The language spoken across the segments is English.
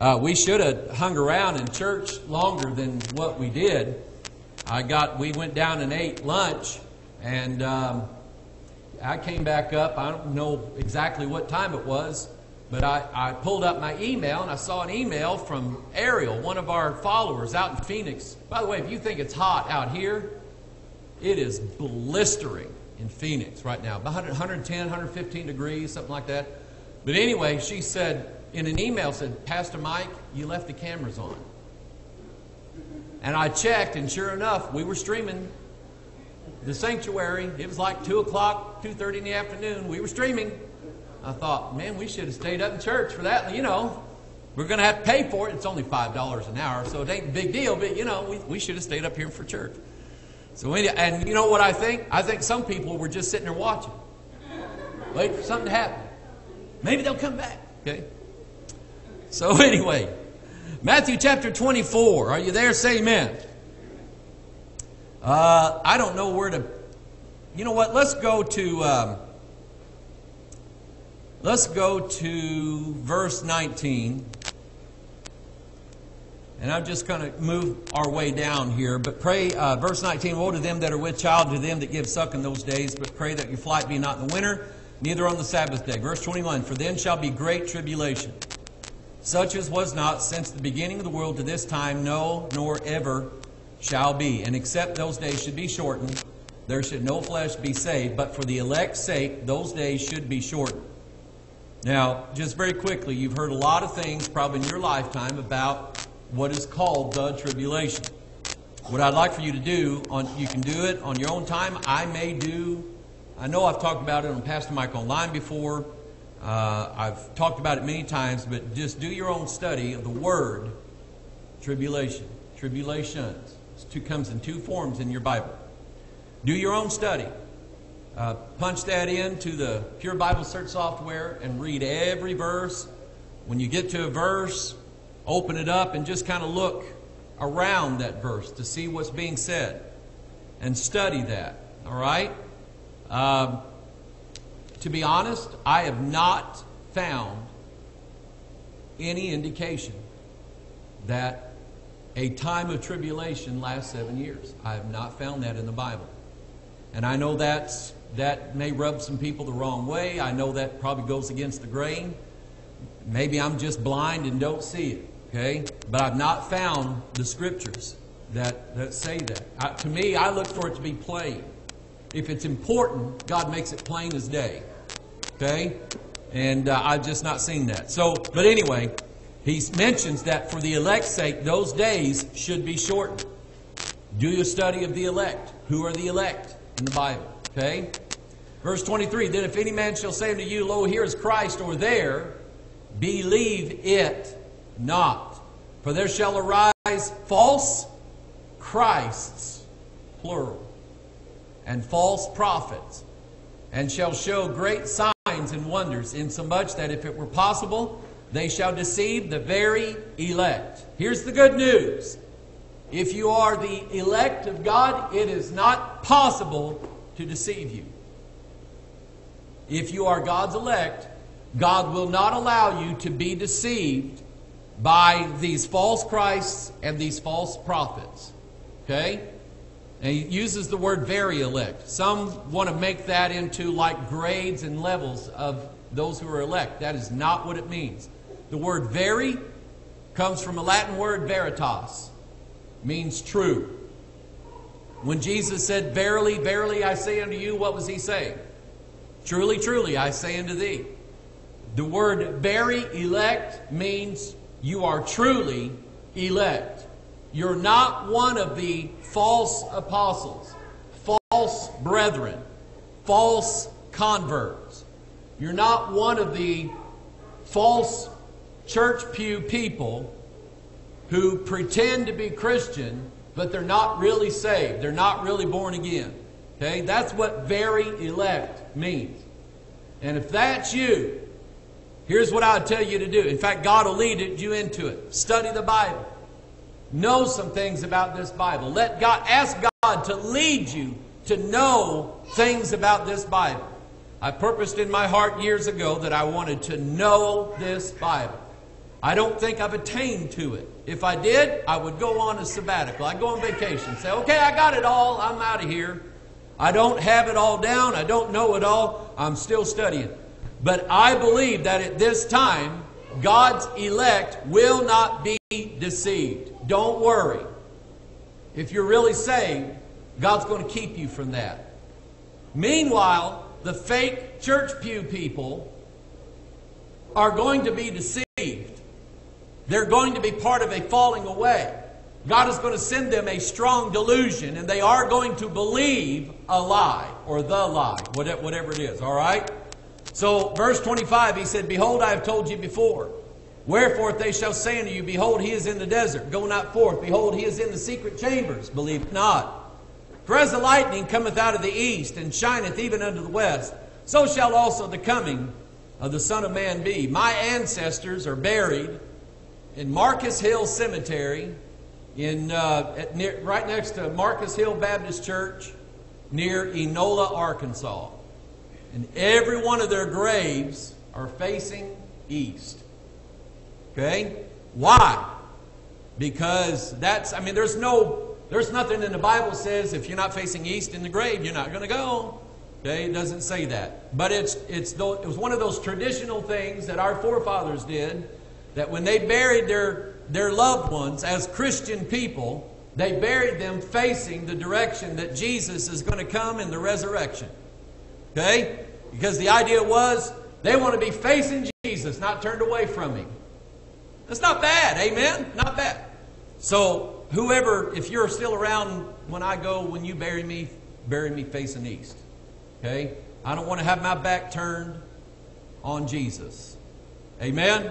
Uh, we should have hung around in church longer than what we did. I got, we went down and ate lunch, and um, I came back up. I don't know exactly what time it was, but I, I pulled up my email and I saw an email from Ariel, one of our followers out in Phoenix. By the way, if you think it's hot out here, it is blistering in Phoenix right now. 100, 110, 115 degrees, something like that. But anyway, she said, in an email said, Pastor Mike, you left the cameras on. And I checked, and sure enough, we were streaming the sanctuary. It was like 2 o'clock, 2.30 in the afternoon. We were streaming. I thought, man, we should have stayed up in church for that. You know, we're going to have to pay for it. It's only $5 an hour, so it ain't a big deal. But, you know, we, we should have stayed up here for church. So, and you know what I think? I think some people were just sitting there watching. waiting for something to happen. Maybe they'll come back. Okay? So, anyway, Matthew chapter 24. Are you there? Say amen. Uh, I don't know where to. You know what? Let's go to. Um, let's go to verse 19. And I'm just going to move our way down here. But pray, uh, verse 19 Woe to them that are with child, to them that give suck in those days, but pray that your flight be not in the winter, neither on the Sabbath day. Verse 21 For then shall be great tribulation, such as was not since the beginning of the world to this time, no, nor ever shall be. And except those days should be shortened, there should no flesh be saved. But for the elect's sake, those days should be shortened. Now, just very quickly, you've heard a lot of things probably in your lifetime about what is called the tribulation. What I'd like for you to do, on you can do it on your own time. I may do. I know I've talked about it on Pastor Mike Online before. Uh, I've talked about it many times, but just do your own study of the word tribulation. Tribulations. Comes in two forms in your Bible. Do your own study. Uh, punch that into the Pure Bible Search software and read every verse. When you get to a verse, open it up and just kind of look around that verse to see what's being said and study that. All right? Um, to be honest, I have not found any indication that a time of tribulation lasts seven years. I have not found that in the Bible. And I know that's, that may rub some people the wrong way. I know that probably goes against the grain. Maybe I'm just blind and don't see it. Okay? But I've not found the scriptures that, that say that. I, to me, I look for it to be plain. If it's important, God makes it plain as day. Okay? And uh, I've just not seen that. So, but anyway, he mentions that for the elect's sake, those days should be shortened. Do your study of the elect. Who are the elect in the Bible? Okay? Verse 23 Then if any man shall say unto you, Lo, here is Christ, or there, believe it not. For there shall arise false Christs, plural, and false prophets, and shall show great signs and wonders, insomuch that if it were possible, they shall deceive the very elect. Here's the good news. If you are the elect of God, it is not possible to deceive you. If you are God's elect, God will not allow you to be deceived by these false Christs and these false prophets. Okay? And he uses the word very elect. Some want to make that into like grades and levels of those who are elect. That is not what it means. The word very comes from a Latin word veritas, means true. When Jesus said, Verily, verily, I say unto you, what was he saying? Truly, truly, I say unto thee. The word very elect means you are truly elect. You're not one of the false apostles, false brethren, false converts. You're not one of the false church pew people who pretend to be Christian, but they're not really saved. They're not really born again. Okay? That's what very elect means. And if that's you, Here's what I'll tell you to do. In fact, God will lead you into it. Study the Bible. Know some things about this Bible. Let God ask God to lead you to know things about this Bible. I purposed in my heart years ago that I wanted to know this Bible. I don't think I've attained to it. If I did, I would go on a sabbatical. I'd go on vacation. Say, okay, I got it all. I'm out of here. I don't have it all down. I don't know it all. I'm still studying. But I believe that at this time, God's elect will not be deceived. Don't worry. If you're really saved, God's going to keep you from that. Meanwhile, the fake church pew people are going to be deceived. They're going to be part of a falling away. God is going to send them a strong delusion, and they are going to believe a lie or the lie, whatever it is, all right? So, verse 25, he said, Behold, I have told you before. Wherefore, if they shall say unto you, Behold, he is in the desert, go not forth. Behold, he is in the secret chambers, believe not. For as the lightning cometh out of the east, and shineth even unto the west, so shall also the coming of the Son of Man be. My ancestors are buried in Marcus Hill Cemetery, in, uh, near, right next to Marcus Hill Baptist Church, near Enola, Arkansas. And every one of their graves are facing east. Okay? Why? Because that's, I mean, there's no, there's nothing in the Bible says if you're not facing east in the grave, you're not going to go. Okay? It doesn't say that. But it's, it's, it was one of those traditional things that our forefathers did that when they buried their, their loved ones as Christian people, they buried them facing the direction that Jesus is going to come in the resurrection. Okay? Because the idea was they want to be facing Jesus, not turned away from him. That's not bad, amen? Not bad. So, whoever, if you're still around when I go, when you bury me, bury me facing east. Okay? I don't want to have my back turned on Jesus. Amen?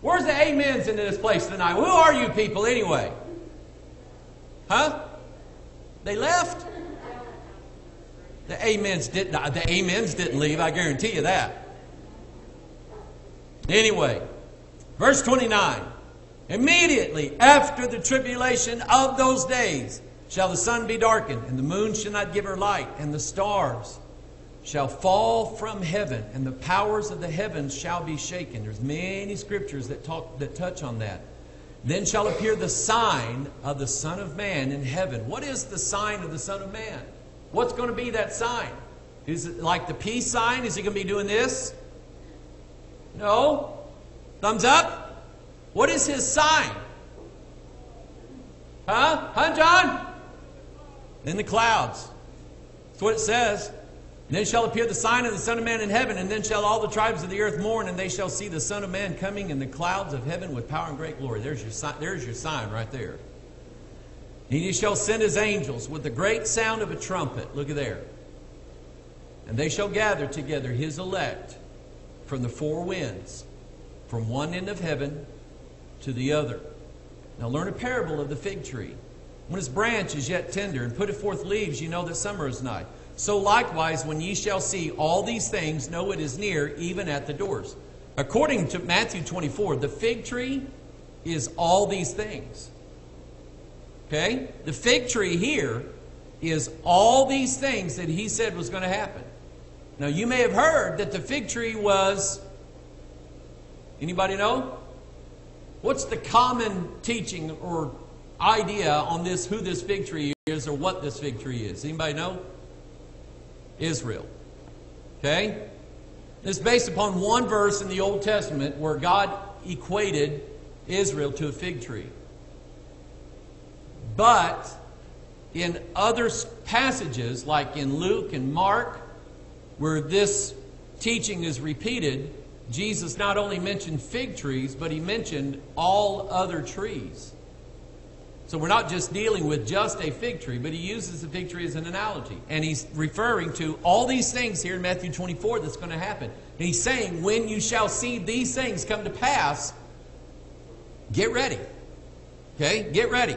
Where's the amens into this place tonight? Who are you people anyway? Huh? They left? The amens didn't the amens didn't leave, I guarantee you that. Anyway, verse 29. Immediately after the tribulation of those days shall the sun be darkened, and the moon shall not give her light, and the stars shall fall from heaven, and the powers of the heavens shall be shaken. There's many scriptures that talk that touch on that. Then shall appear the sign of the Son of Man in heaven. What is the sign of the Son of Man? What's going to be that sign? Is it like the peace sign? Is he going to be doing this? No? Thumbs up? What is his sign? Huh? Huh, John? In the clouds. That's what it says. And then shall appear the sign of the Son of Man in heaven, and then shall all the tribes of the earth mourn, and they shall see the Son of Man coming in the clouds of heaven with power and great glory. There's your sign, there's your sign right there. And he shall send his angels with the great sound of a trumpet. Look at there. And they shall gather together his elect from the four winds, from one end of heaven to the other. Now learn a parable of the fig tree. When its branch is yet tender and putteth forth leaves, you know that summer is nigh. So likewise, when ye shall see all these things, know it is near, even at the doors. According to Matthew 24, the fig tree is all these things. Okay? The fig tree here is all these things that he said was going to happen. Now, you may have heard that the fig tree was. Anybody know? What's the common teaching or idea on this, who this fig tree is or what this fig tree is? Anybody know? Israel. Okay? It's based upon one verse in the Old Testament where God equated Israel to a fig tree. But in other passages, like in Luke and Mark, where this teaching is repeated, Jesus not only mentioned fig trees, but he mentioned all other trees. So we're not just dealing with just a fig tree, but he uses the fig tree as an analogy. And he's referring to all these things here in Matthew 24 that's going to happen. And he's saying, when you shall see these things come to pass, get ready. Okay? Get ready.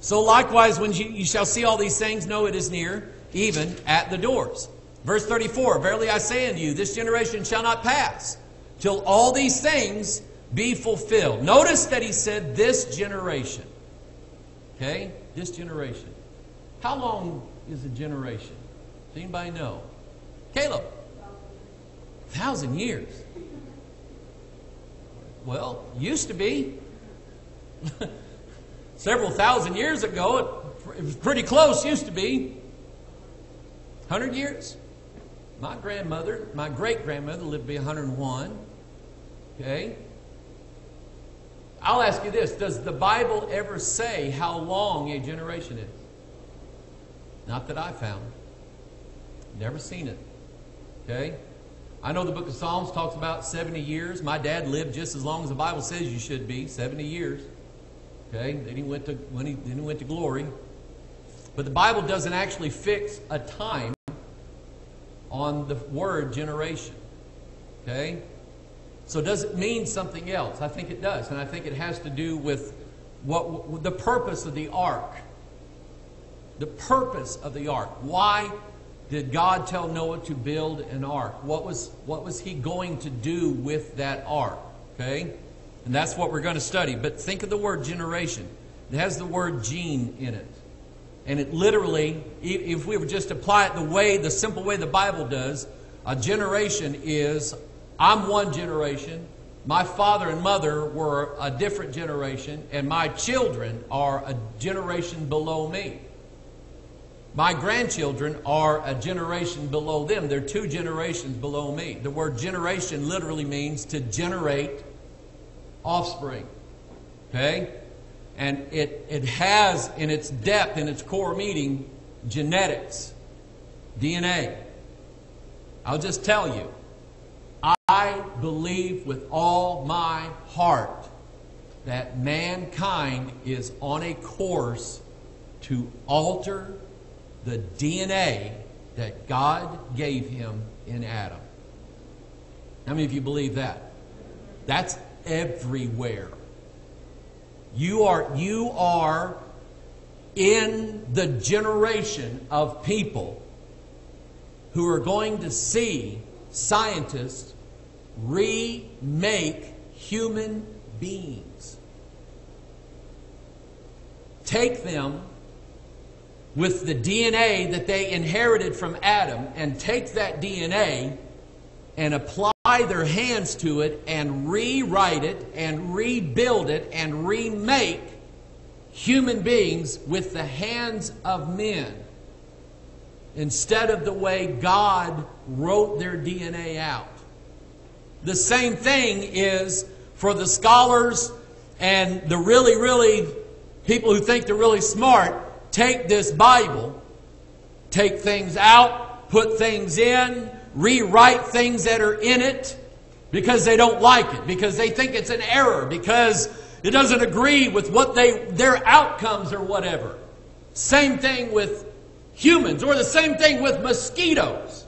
So likewise, when you, you shall see all these things, know it is near, even at the doors. Verse 34 Verily I say unto you, this generation shall not pass till all these things be fulfilled. Notice that he said, this generation. Okay? This generation. How long is a generation? Does anybody know? Caleb? A thousand years. Well, used to be. Several thousand years ago, it, it was pretty close, used to be. 100 years? My grandmother, my great grandmother lived to be 101. Okay? I'll ask you this Does the Bible ever say how long a generation is? Not that I found. Never seen it. Okay? I know the book of Psalms talks about 70 years. My dad lived just as long as the Bible says you should be 70 years. Okay? Then he went to, when he, then he went to glory. But the Bible doesn't actually fix a time on the word generation. Okay? So does it mean something else? I think it does. And I think it has to do with what the purpose of the ark. The purpose of the ark. Why did God tell Noah to build an ark? What was, what was he going to do with that ark? Okay? And that's what we're going to study. But think of the word generation. It has the word gene in it. And it literally, if we were just to apply it the way, the simple way the Bible does, a generation is I'm one generation, my father and mother were a different generation, and my children are a generation below me. My grandchildren are a generation below them. They're two generations below me. The word generation literally means to generate offspring. Okay? And it, it has in its depth, in its core meaning, genetics, DNA. I'll just tell you, I believe with all my heart that mankind is on a course to alter the DNA that God gave him in Adam. How many of you believe that? That's everywhere. You are, you are in the generation of people who are going to see scientists remake human beings. Take them with the DNA that they inherited from Adam and take that DNA and apply their hands to it and rewrite it and rebuild it and remake human beings with the hands of men instead of the way God wrote their DNA out. The same thing is for the scholars and the really, really people who think they're really smart take this Bible, take things out, put things in, rewrite things that are in it because they don't like it, because they think it's an error, because it doesn't agree with what they their outcomes or whatever. Same thing with humans, or the same thing with mosquitoes.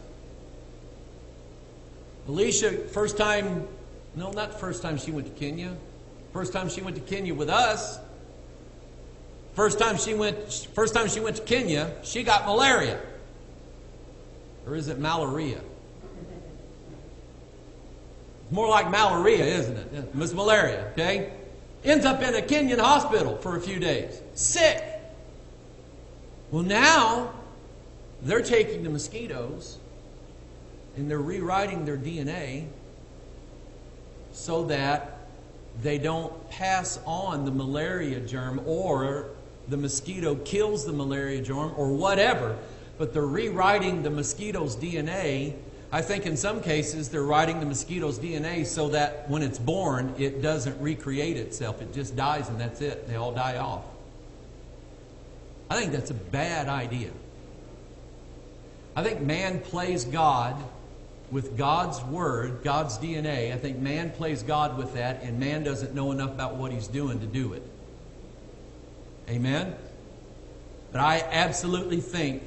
Alicia, first time, no, not first time she went to Kenya. First time she went to Kenya with us, First time she went, first time she went to Kenya, she got malaria. Or is it malaria? It's more like malaria, isn't it? It was malaria, okay? Ends up in a Kenyan hospital for a few days. Sick. Well, now they're taking the mosquitoes and they're rewriting their DNA so that they don't pass on the malaria germ or the mosquito kills the malaria germ or whatever, but they're rewriting the mosquito's DNA. I think in some cases they're writing the mosquito's DNA so that when it's born, it doesn't recreate itself. It just dies and that's it. They all die off. I think that's a bad idea. I think man plays God with God's word, God's DNA. I think man plays God with that, and man doesn't know enough about what he's doing to do it. Amen? But I absolutely think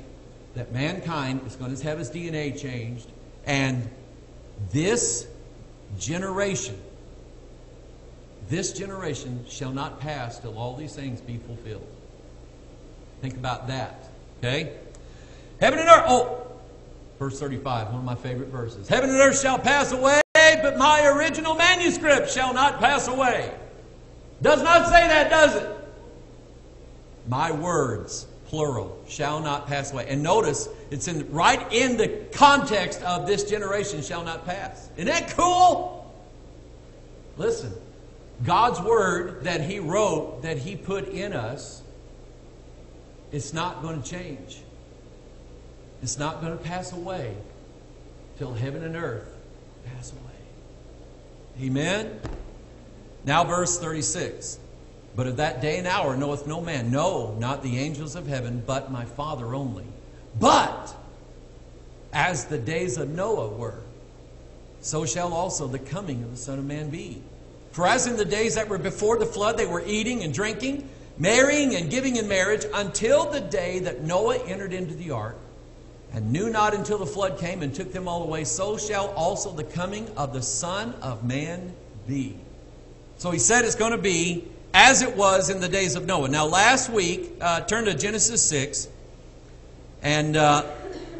that mankind is going to have his DNA changed, and this generation, this generation shall not pass till all these things be fulfilled. Think about that. Okay? Heaven and earth. Oh, verse 35, one of my favorite verses. Heaven and earth shall pass away, but my original manuscript shall not pass away. Does not say that, does it? My words, plural, shall not pass away. And notice, it's in right in the context of this generation shall not pass. Isn't that cool? Listen, God's word that He wrote, that He put in us, it's not going to change. It's not going to pass away till heaven and earth pass away. Amen? Now, verse 36. But of that day and hour knoweth no man, no, not the angels of heaven, but my Father only. But as the days of Noah were, so shall also the coming of the Son of Man be. For as in the days that were before the flood, they were eating and drinking, marrying and giving in marriage, until the day that Noah entered into the ark, and knew not until the flood came and took them all away, so shall also the coming of the Son of Man be. So he said it's going to be as it was in the days of Noah. Now, last week, uh, turn to Genesis 6. And uh,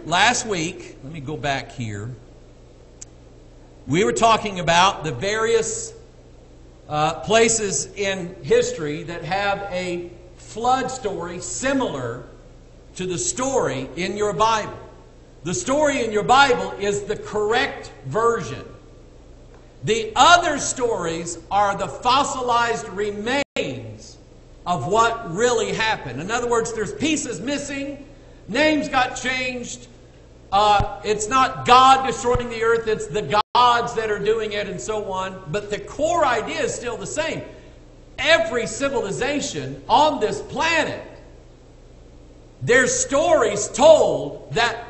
last week, let me go back here. We were talking about the various uh, places in history that have a flood story similar to the story in your Bible. The story in your Bible is the correct version. The other stories are the fossilized remains of what really happened. In other words, there's pieces missing, names got changed. Uh, it's not God destroying the earth, it's the gods that are doing it, and so on. But the core idea is still the same. Every civilization on this planet, there's stories told that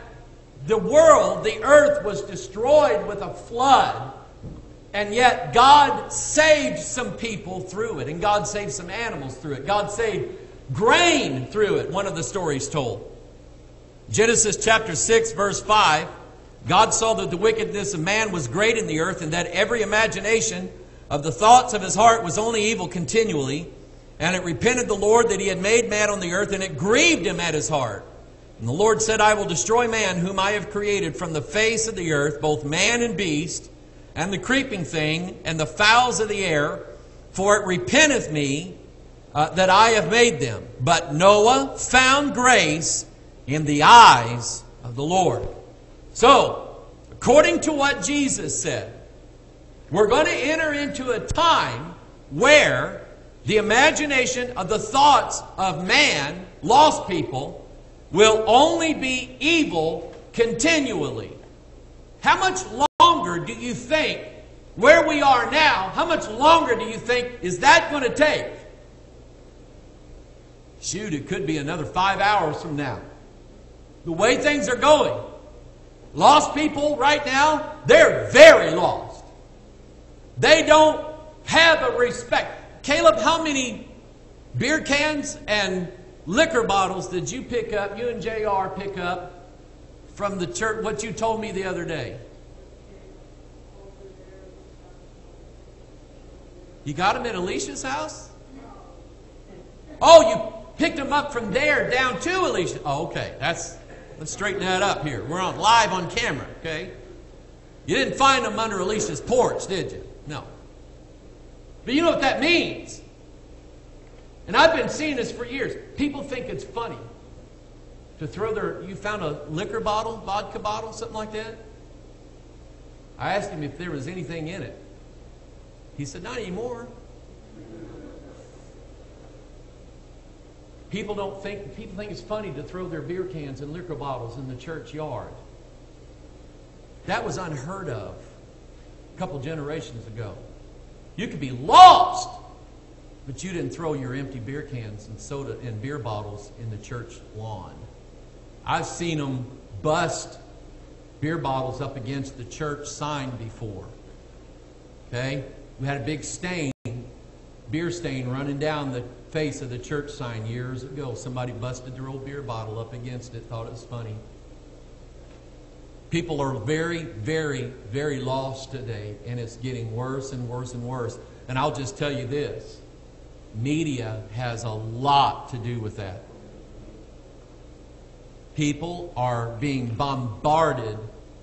the world, the earth, was destroyed with a flood and yet, God saved some people through it, and God saved some animals through it. God saved grain through it, one of the stories told. Genesis chapter 6, verse 5 God saw that the wickedness of man was great in the earth, and that every imagination of the thoughts of his heart was only evil continually. And it repented the Lord that he had made man on the earth, and it grieved him at his heart. And the Lord said, I will destroy man whom I have created from the face of the earth, both man and beast and the creeping thing and the fowls of the air, for it repenteth me uh, that I have made them. But Noah found grace in the eyes of the Lord. So, according to what Jesus said, we're going to enter into a time where the imagination of the thoughts of man, lost people, will only be evil continually. How much longer do you think, where we are now, how much longer do you think is that going to take? Shoot, it could be another five hours from now. The way things are going. Lost people right now, they're very lost. They don't have a respect. Caleb, how many beer cans and liquor bottles did you pick up, you and JR pick up from the church, what you told me the other day? You got them at Alicia's house? Oh, you picked them up from there down to Alicia. Oh, okay. That's let's straighten that up here. We're on live on camera, okay? You didn't find them under Alicia's porch, did you? No. But you know what that means. And I've been seeing this for years. People think it's funny to throw their you found a liquor bottle, vodka bottle, something like that. I asked him if there was anything in it. He said, Not anymore. People don't think people think it's funny to throw their beer cans and liquor bottles in the churchyard. That was unheard of a couple generations ago. You could be lost, but you didn't throw your empty beer cans and soda and beer bottles in the church lawn. I've seen them bust beer bottles up against the church sign before. Okay? We had a big stain, beer stain, running down the face of the church sign years ago. Somebody busted their old beer bottle up against it, thought it was funny. People are very, very, very lost today, and it's getting worse and worse and worse. And I'll just tell you this media has a lot to do with that. People are being bombarded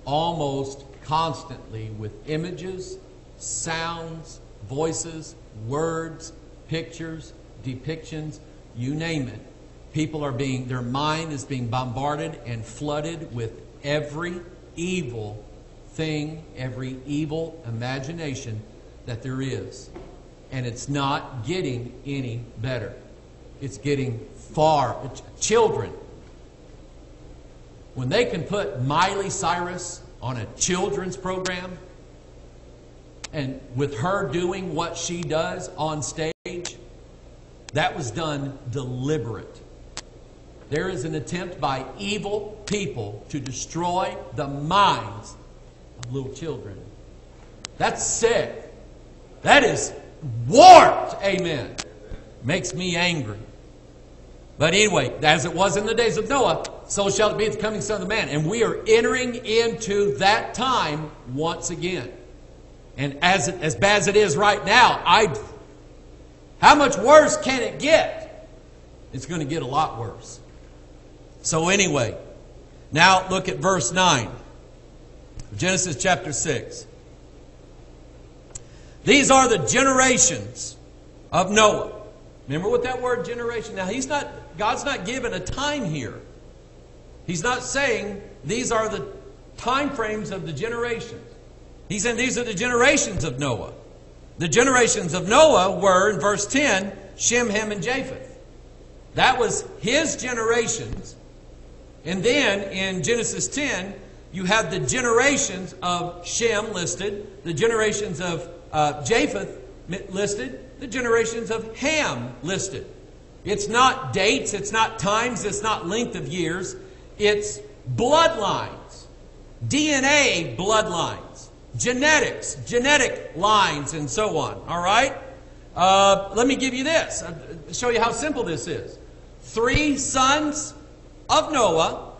almost constantly with images sounds, voices, words, pictures, depictions, you name it. People are being, their mind is being bombarded and flooded with every evil thing, every evil imagination that there is. And it's not getting any better. It's getting far. Children, when they can put Miley Cyrus on a children's program, and with her doing what she does on stage, that was done deliberate. There is an attempt by evil people to destroy the minds of little children. That's sick. That is warped. Amen. Makes me angry. But anyway, as it was in the days of Noah, so shall it be at the coming Son of Man. And we are entering into that time once again. And as, it, as bad as it is right now, I, how much worse can it get? It's going to get a lot worse. So, anyway, now look at verse 9. Genesis chapter 6. These are the generations of Noah. Remember what that word generation? Now, he's not, God's not given a time here. He's not saying these are the time frames of the generations. He said these are the generations of Noah. The generations of Noah were, in verse 10, Shem, Ham, and Japheth. That was his generations. And then in Genesis 10, you have the generations of Shem listed, the generations of uh, Japheth listed, the generations of Ham listed. It's not dates, it's not times, it's not length of years, it's bloodlines, DNA bloodlines genetics, genetic lines, and so on. All right? Uh, let me give you this, I'll uh, show you how simple this is. Three sons of Noah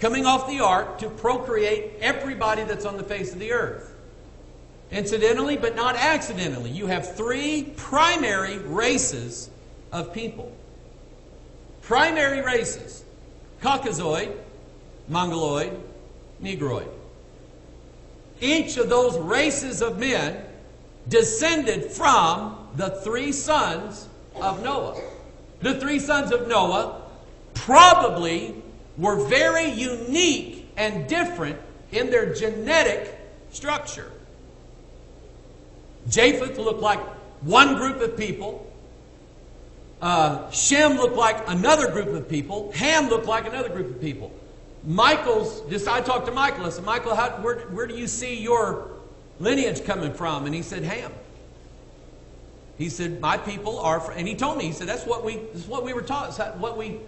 coming off the ark to procreate everybody that's on the face of the earth. Incidentally, but not accidentally, you have three primary races of people. Primary races Caucasoid, Mongoloid, Negroid each of those races of men descended from the three sons of Noah. The three sons of Noah probably were very unique and different in their genetic structure. Japheth looked like one group of people. Uh, Shem looked like another group of people. Ham looked like another group of people. Michael's, just I talked to Michael. I said, Michael, how, where, where do you see your lineage coming from? And he said, Ham. He said, my people are, and he told me, he said, that's what we, that's what we were taught. What we,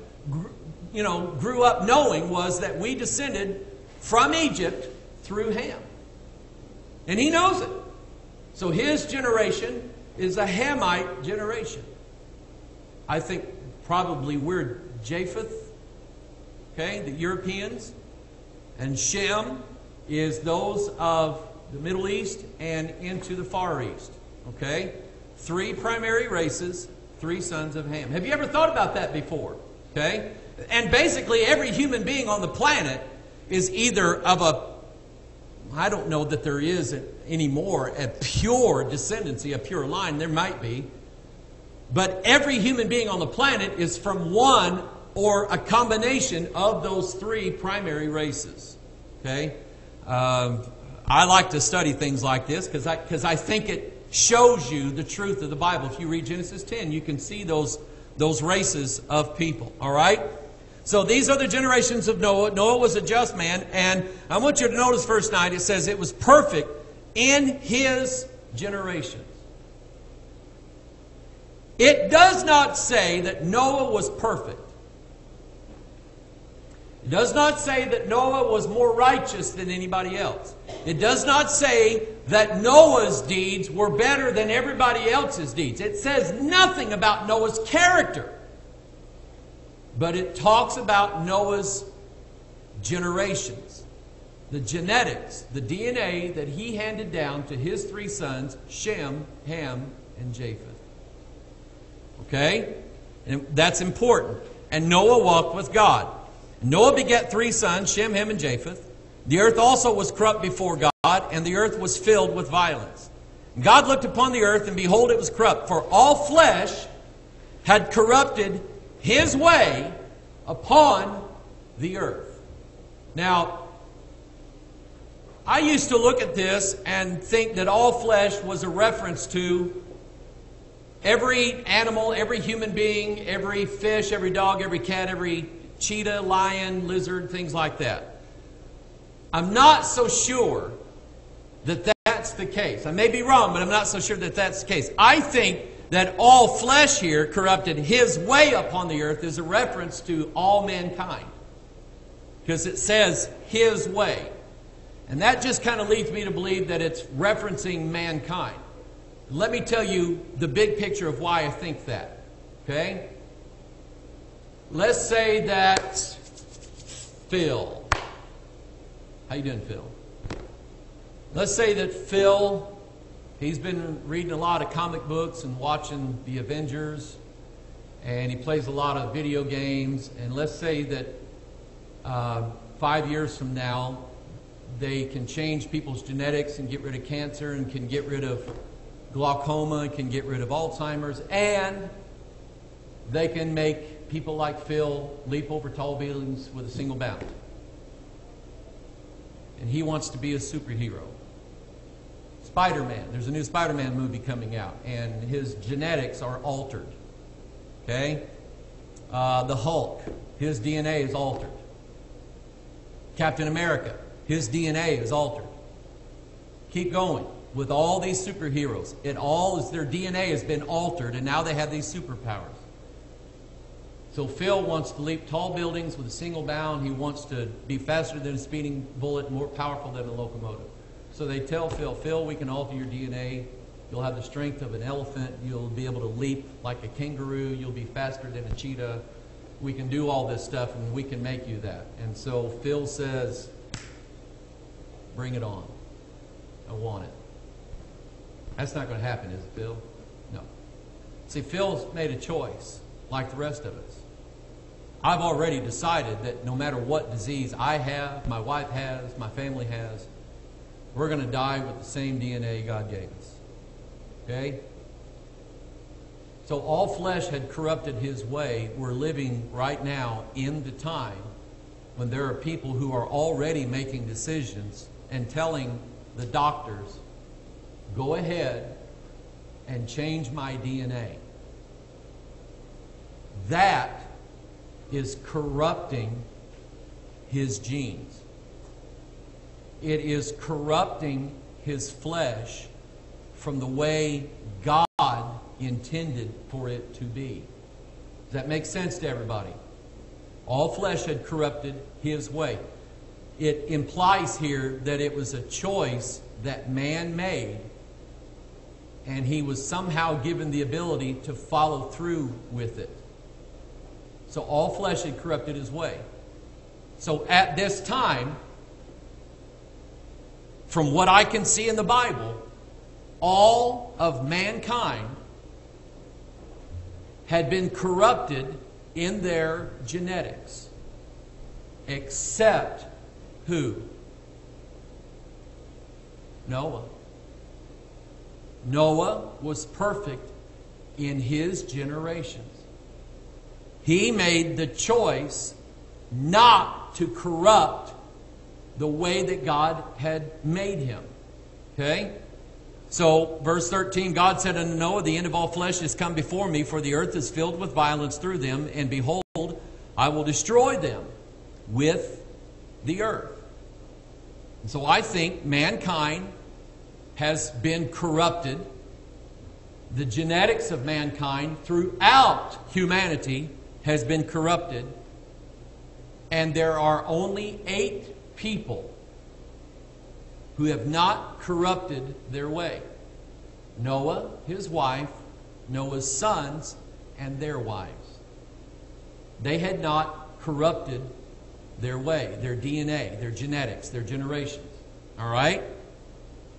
you know, grew up knowing was that we descended from Egypt through Ham. And he knows it. So his generation is a Hamite generation. I think probably we're Japheth okay, the Europeans. And Shem is those of the Middle East and into the Far East, okay? Three primary races, three sons of Ham. Have you ever thought about that before? Okay? And basically, every human being on the planet is either of a I don't know that there is anymore a pure descendancy, a pure line. There might be. But every human being on the planet is from one or a combination of those three primary races. Okay? Um, I like to study things like this because I, cause I think it shows you the truth of the Bible. If you read Genesis 10, you can see those, those races of people. All right? So these are the generations of Noah. Noah was a just man. And I want you to notice verse 9. It says it was perfect in his generations. It does not say that Noah was perfect. It does not say that Noah was more righteous than anybody else. It does not say that Noah's deeds were better than everybody else's deeds. It says nothing about Noah's character. But it talks about Noah's generations, the genetics, the DNA that he handed down to his three sons, Shem, Ham, and Japheth. Okay? And that's important. And Noah walked with God. Noah begat three sons, Shem, Ham, and Japheth. The earth also was corrupt before God, and the earth was filled with violence. God looked upon the earth, and behold, it was corrupt, for all flesh had corrupted his way upon the earth. Now, I used to look at this and think that all flesh was a reference to every animal, every human being, every fish, every dog, every cat, every cheetah, lion, lizard, things like that. I'm not so sure that that's the case. I may be wrong, but I'm not so sure that that's the case. I think that all flesh here corrupted his way upon the earth is a reference to all mankind. Because it says his way. And that just kind of leads me to believe that it's referencing mankind. Let me tell you the big picture of why I think that. Okay? Let's say that Phil. How you doing, Phil? Let's say that Phil, he's been reading a lot of comic books and watching the Avengers, and he plays a lot of video games. And let's say that uh, five years from now, they can change people's genetics and get rid of cancer and can get rid of glaucoma and can get rid of Alzheimer's, and they can make people like Phil leap over tall buildings with a single bound. And he wants to be a superhero. Spider Man, there's a new Spider Man movie coming out, and his genetics are altered. Okay? Uh, the Hulk, his DNA is altered. Captain America, his DNA is altered. Keep going with all these superheroes. It all is their DNA has been altered, and now they have these superpowers. So Phil wants to leap tall buildings with a single bound. He wants to be faster than a speeding bullet, more powerful than a locomotive. So they tell Phil, Phil, we can alter your DNA. You'll have the strength of an elephant. You'll be able to leap like a kangaroo. You'll be faster than a cheetah. We can do all this stuff, and we can make you that. And so Phil says, bring it on. I want it. That's not going to happen, is it, Phil? No. See, Phil's made a choice, like the rest of us. I've already decided that no matter what disease I have, my wife has, my family has, we're going to die with the same DNA God gave us. Okay? So all flesh had corrupted his way. We're living right now in the time when there are people who are already making decisions and telling the doctors go ahead and change my DNA. That is corrupting his genes. It is corrupting his flesh from the way God intended for it to be. Does that make sense to everybody? All flesh had corrupted his way. It implies here that it was a choice that man made and he was somehow given the ability to follow through with it. So all flesh had corrupted his way. So at this time, from what I can see in the Bible, all of mankind had been corrupted in their genetics, except who? Noah. Noah was perfect in his generations. He made the choice not to corrupt the way that God had made him. Okay? So, verse 13 God said unto Noah, The end of all flesh is come before me, for the earth is filled with violence through them, and behold, I will destroy them with the earth. And so I think mankind has been corrupted. The genetics of mankind throughout humanity has been corrupted. And there are only eight people who have not corrupted their way Noah, his wife, Noah's sons, and their wives. They had not corrupted their way, their DNA, their genetics, their generations. All right?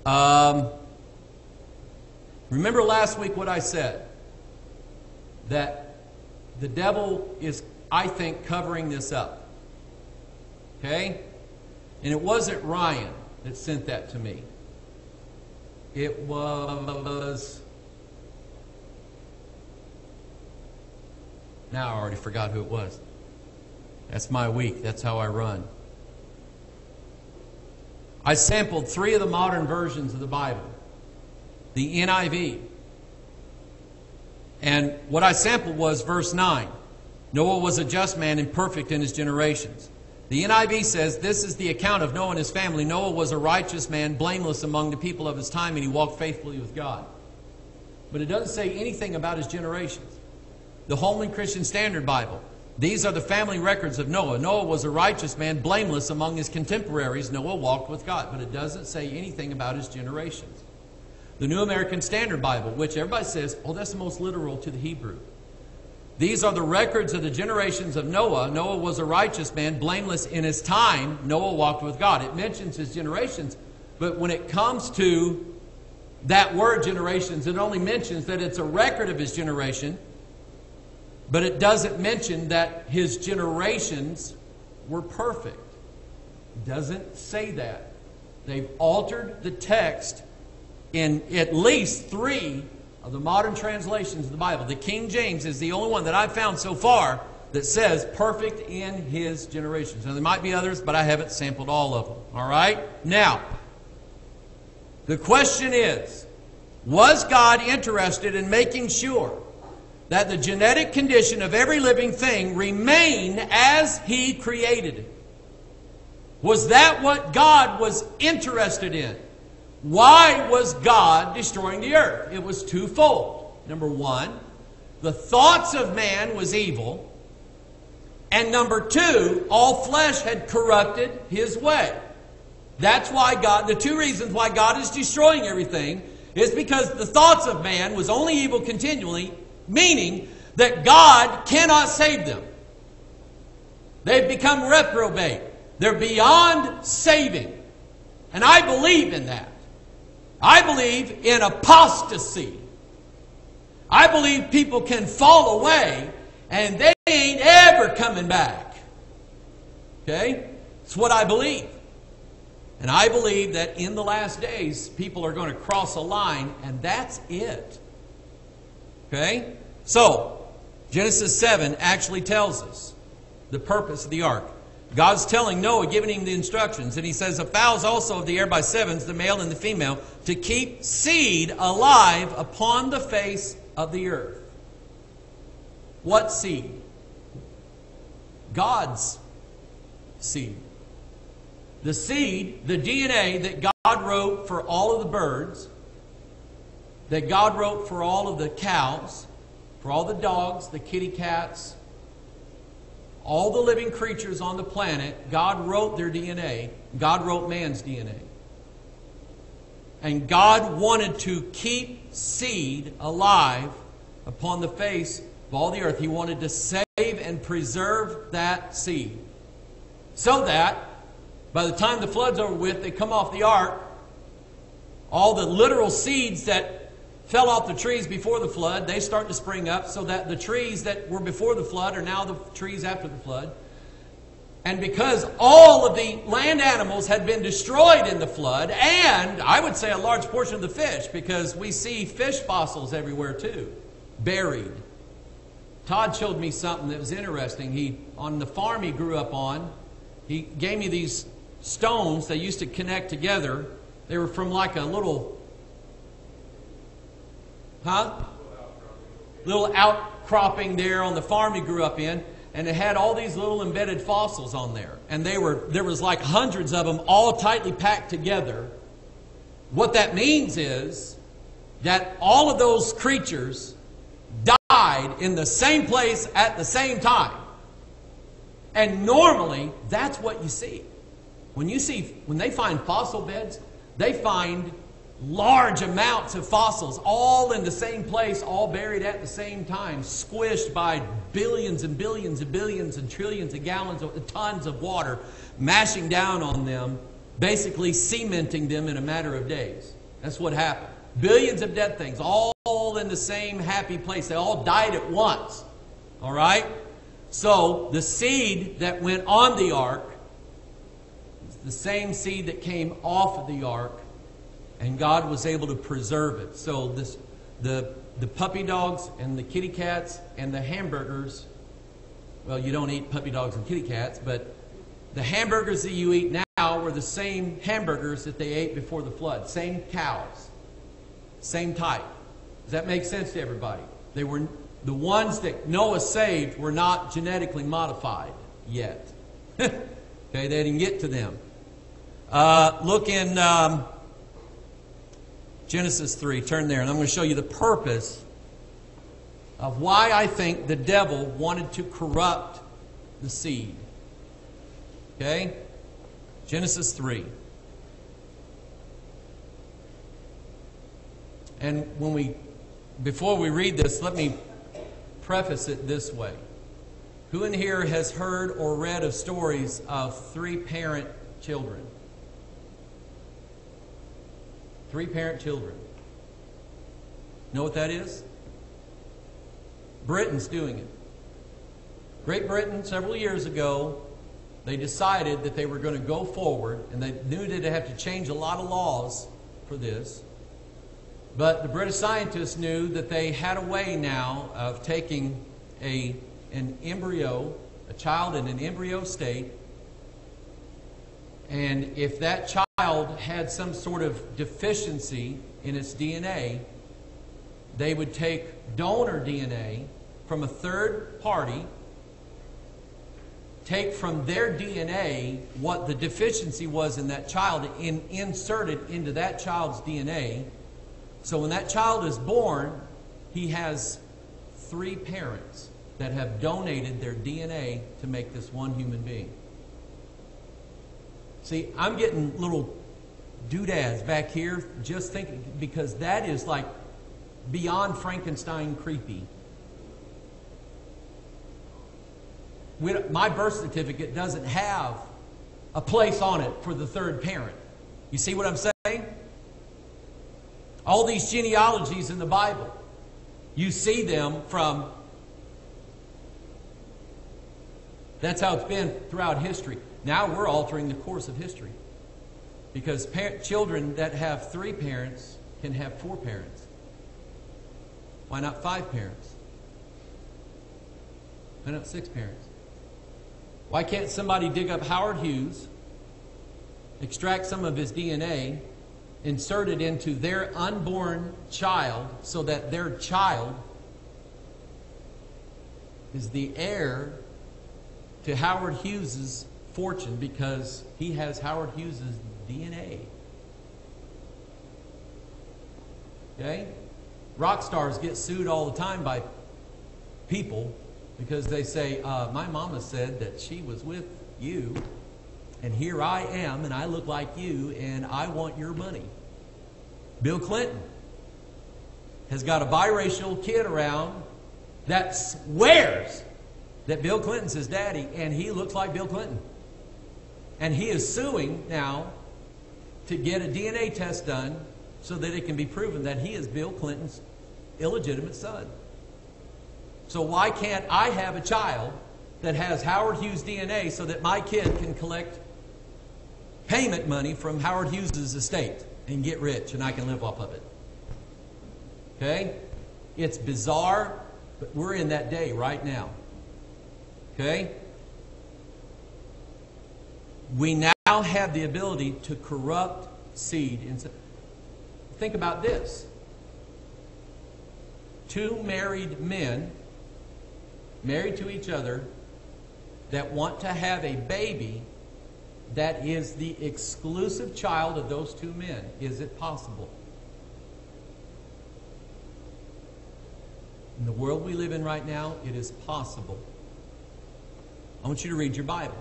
Um, remember last week what I said? That the devil is, I think, covering this up. Okay? And it wasn't Ryan that sent that to me. It was. Now I already forgot who it was. That's my week. That's how I run. I sampled three of the modern versions of the Bible the NIV, And what I sampled was verse 9. Noah was a just man and perfect in his generations. The NIV says this is the account of Noah and his family. Noah was a righteous man, blameless among the people of his time, and he walked faithfully with God. But it doesn't say anything about his generations. The Holman Christian Standard Bible. These are the family records of Noah. Noah was a righteous man, blameless among his contemporaries. Noah walked with God. But it doesn't say anything about his generations. The New American Standard Bible, which everybody says, oh, that's the most literal to the Hebrew. These are the records of the generations of Noah. Noah was a righteous man, blameless in his time. Noah walked with God. It mentions his generations, but when it comes to that word generations, it only mentions that it's a record of his generation, but it doesn't mention that his generations were perfect. It doesn't say that. They've altered the text in at least three of the modern translations of the Bible. The King James is the only one that I've found so far that says perfect in his generations. Now, there might be others, but I haven't sampled all of them. All right? Now, the question is Was God interested in making sure that the genetic condition of every living thing remain as he created it? Was that what God was interested in? Why was God destroying the earth? It was twofold. Number one, the thoughts of man was evil. And number two, all flesh had corrupted his way. That's why God, the two reasons why God is destroying everything is because the thoughts of man was only evil continually, meaning that God cannot save them. They've become reprobate. They're beyond saving. And I believe in that. I believe in apostasy. I believe people can fall away and they ain't ever coming back. Okay? It's what I believe. And I believe that in the last days, people are going to cross a line, and that's it. Okay? So, Genesis 7 actually tells us the purpose of the ark. God's telling Noah, giving him the instructions, and he says, The fowls also of the air by sevens, the male and the female, to keep seed alive upon the face of the earth. What seed? God's seed. The seed, the DNA that God wrote for all of the birds, that God wrote for all of the cows, for all the dogs, the kitty cats, all the living creatures on the planet, God wrote their DNA. God wrote man's DNA. And God wanted to keep seed alive upon the face of all the earth. He wanted to save and preserve that seed. So that by the time the flood's over with, they come off the ark, all the literal seeds that fell off the trees before the flood, they start to spring up so that the trees that were before the flood are now the trees after the flood. And because all of the land animals had been destroyed in the flood, and I would say a large portion of the fish, because we see fish fossils everywhere too, buried. Todd showed me something that was interesting. He on the farm he grew up on, he gave me these stones they used to connect together. They were from like a little Huh? Little outcropping there on the farm he grew up in, and it had all these little embedded fossils on there. And they were there was like hundreds of them all tightly packed together. What that means is that all of those creatures died in the same place at the same time. And normally, that's what you see. When you see, when they find fossil beds, they find large amounts of fossils, all in the same place, all buried at the same time, squished by billions and billions and billions and trillions of gallons of tons of water, mashing down on them, basically cementing them in a matter of days. That's what happened. Billions of dead things, all in the same happy place. They all died at once. All right? So the seed that went on the ark, the same seed that came off of the ark, and God was able to preserve it. So this, the, the puppy dogs and the kitty cats and the hamburgers, well, you don't eat puppy dogs and kitty cats, but the hamburgers that you eat now were the same hamburgers that they ate before the flood. Same cows, same type. Does that make sense to everybody? They were the ones that Noah saved were not genetically modified yet. okay, they didn't get to them. Uh, look in um, Genesis 3. Turn there, and I'm going to show you the purpose of why I think the devil wanted to corrupt the seed. Okay? Genesis 3. And when we before we read this, let me preface it this way. Who in here has heard or read of stories of three parent children? Three parent children. Know what that is? Britain's doing it. Great Britain, several years ago, they decided that they were going to go forward, and they knew they'd have to change a lot of laws for this. But the British scientists knew that they had a way now of taking a, an embryo, a child in an embryo state, and if that child had some sort of deficiency in its DNA, they would take donor DNA from a third party, take from their DNA what the deficiency was in that child, and insert it into that child's DNA. So when that child is born, he has three parents that have donated their DNA to make this one human being. See, I'm getting little doodads back here just thinking, because that is like beyond Frankenstein creepy. My birth certificate doesn't have a place on it for the third parent. You see what I'm saying? All these genealogies in the Bible, you see them from. That's how it's been throughout history. Now we're altering the course of history. Because children that have three parents can have four parents. Why not five parents? Why not six parents? Why can't somebody dig up Howard Hughes, extract some of his DNA, insert it into their unborn child so that their child is the heir to Howard Hughes's fortune because he has Howard Hughes' DNA. Okay? Rock stars get sued all the time by people because they say, uh, My mama said that she was with you, and here I am, and I look like you, and I want your money. Bill Clinton has got a biracial kid around that swears that Bill Clinton's his daddy, and he looks like Bill Clinton. And he is suing now to get a DNA test done so that it can be proven that he is Bill Clinton's illegitimate son. So why can't I have a child that has Howard Hughes DNA so that my kid can collect payment money from Howard Hughes' estate and get rich and I can live off of it? Okay? It's bizarre, but we're in that day right now. Okay? We now have the ability to corrupt seed. Think about this two married men married to each other that want to have a baby that is the exclusive child of those two men. Is it possible? In the world we live in right now, it is possible. I want you to read your Bible.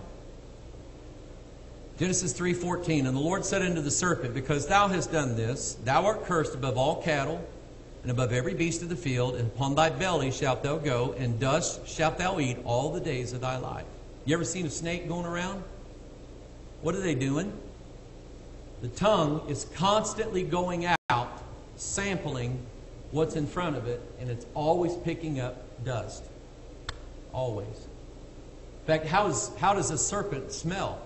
Genesis 3:14 And the Lord said unto the serpent because thou hast done this thou art cursed above all cattle and above every beast of the field and upon thy belly shalt thou go and dust shalt thou eat all the days of thy life. You ever seen a snake going around? What are they doing? The tongue is constantly going out sampling what's in front of it and it's always picking up dust. Always. In fact, how, is, how does a serpent smell?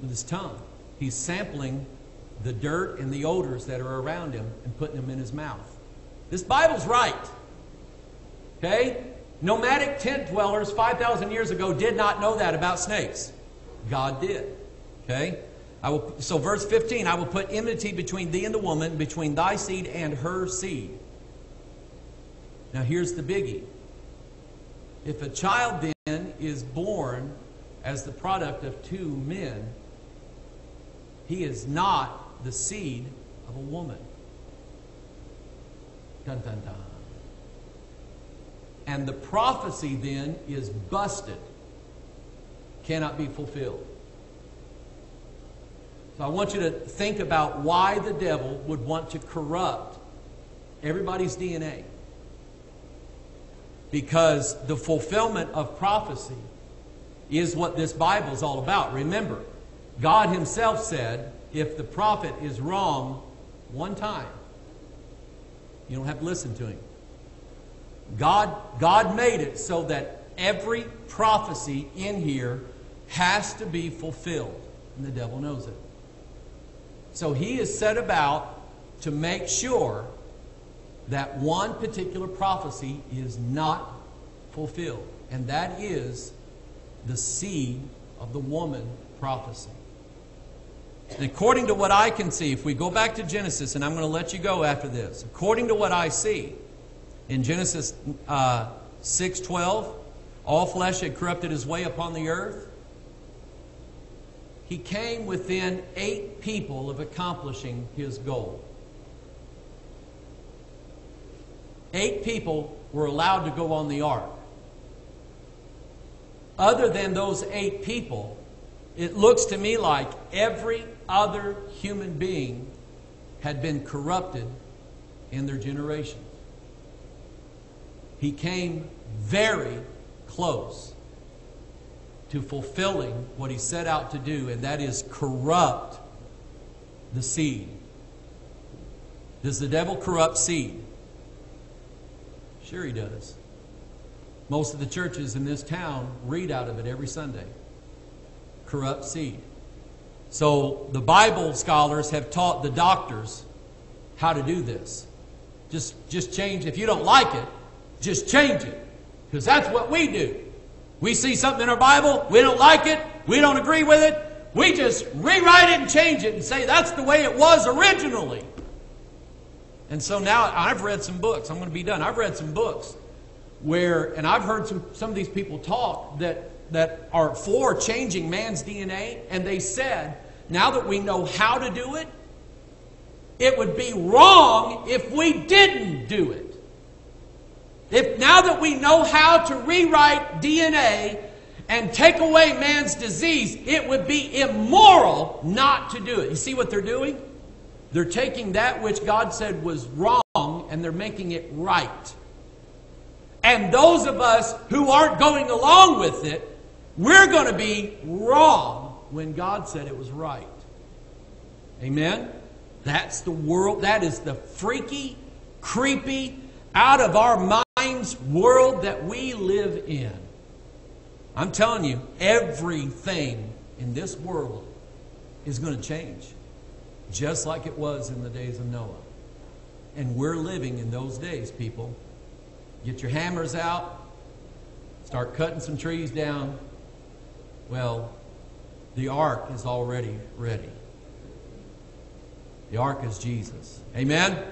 With his tongue. He's sampling the dirt and the odors that are around him and putting them in his mouth. This Bible's right. Okay? Nomadic tent dwellers 5,000 years ago did not know that about snakes. God did. Okay? I will, so, verse 15 I will put enmity between thee and the woman, between thy seed and her seed. Now, here's the biggie. If a child then is born as the product of two men, he is not the seed of a woman. Dun, dun, dun. And the prophecy then is busted, cannot be fulfilled. So I want you to think about why the devil would want to corrupt everybody's DNA. Because the fulfillment of prophecy is what this Bible is all about. Remember, God Himself said, if the prophet is wrong one time, you don't have to listen to him. God, God made it so that every prophecy in here has to be fulfilled, and the devil knows it. So he is set about to make sure that one particular prophecy is not fulfilled, and that is the seed of the woman prophecy. According to what I can see, if we go back to Genesis, and I'm going to let you go after this, according to what I see, in Genesis uh, 6:12, all flesh had corrupted his way upon the earth. He came within eight people of accomplishing his goal. Eight people were allowed to go on the ark. Other than those eight people, it looks to me like every other human being had been corrupted in their generation. He came very close to fulfilling what he set out to do, and that is corrupt the seed. Does the devil corrupt seed? Sure, he does. Most of the churches in this town read out of it every Sunday. Corrupt seed. So the Bible scholars have taught the doctors how to do this. Just, just change. If you don't like it, just change it. Because that's what we do. We see something in our Bible, we don't like it, we don't agree with it, we just rewrite it and change it and say that's the way it was originally. And so now I've read some books. I'm going to be done. I've read some books where, and I've heard some, some of these people talk that, that are for changing man's DNA, and they said, now that we know how to do it, it would be wrong if we didn't do it. If now that we know how to rewrite DNA and take away man's disease, it would be immoral not to do it. You see what they're doing? They're taking that which God said was wrong and they're making it right. And those of us who aren't going along with it, we're going to be wrong when God said it was right. Amen? That's the world, that is the freaky, creepy, out of our minds world that we live in. I'm telling you, everything in this world is going to change, just like it was in the days of Noah. And we're living in those days, people. Get your hammers out, start cutting some trees down. Well, the ark is already ready. The ark is Jesus. Amen?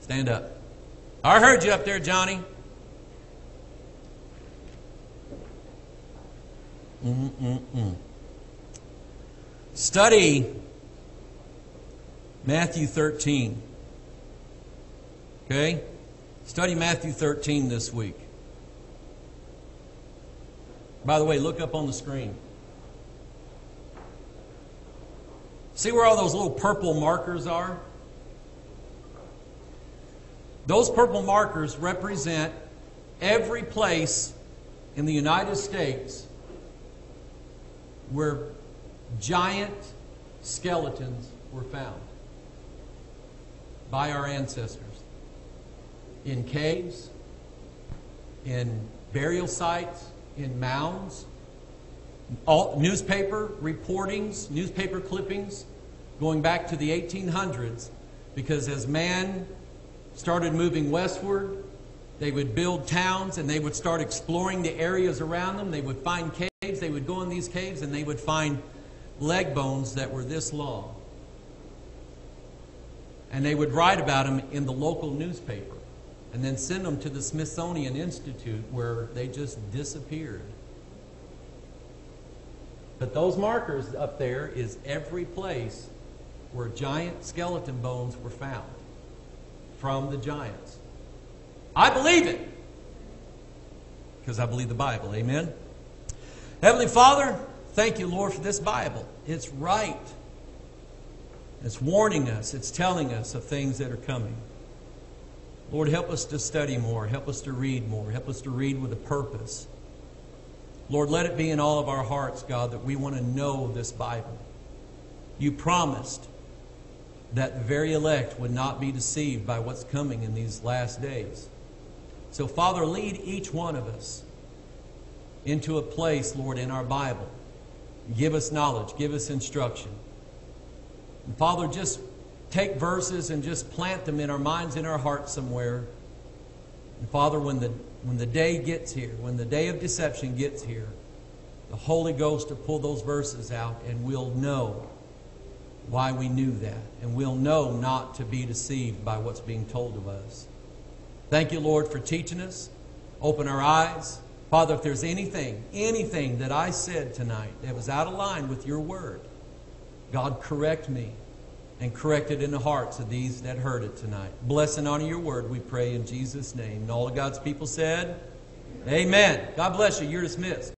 Stand up. I heard you up there, Johnny. Mm-mm-mm. Study Matthew 13. Okay? Study Matthew 13 this week. By the way, look up on the screen. See where all those little purple markers are? Those purple markers represent every place in the United States where giant skeletons were found by our ancestors in caves, in burial sites, in mounds, all, newspaper reportings, newspaper clippings going back to the 1800s because as man started moving westward, they would build towns and they would start exploring the areas around them. They would find caves. They would go in these caves and they would find leg bones that were this long. And they would write about them in the local newspaper. and then send them to the Smithsonian Institute where they just disappeared. But those markers up there is every place where giant skeleton bones were found from the giants. I believe it because I believe the Bible. Amen. Heavenly Father, thank you, Lord, for this Bible. It's right. It's warning us, it's telling us of things that are coming. Lord, help us to study more. Help us to read more. Help us to read with a purpose. Lord, let it be in all of our hearts, God, that we want to know this Bible. You promised that the very elect would not be deceived by what's coming in these last days. So, Father, lead each one of us into a place, Lord, in our Bible. Give us knowledge, give us instruction. And Father, just take verses and just plant them in our minds, in our hearts somewhere. And Father, when the, when the day gets here, when the day of deception gets here, the Holy Ghost will pull those verses out and we'll know why we knew that. And we'll know not to be deceived by what's being told of us. Thank you, Lord, for teaching us. Open our eyes. Father, if there's anything, anything that I said tonight that was out of line with your word, God, correct me and correct it in the hearts of these that heard it tonight. Bless and honor your word, we pray in Jesus' name. And all of God's people said, Amen. God bless you. You're dismissed.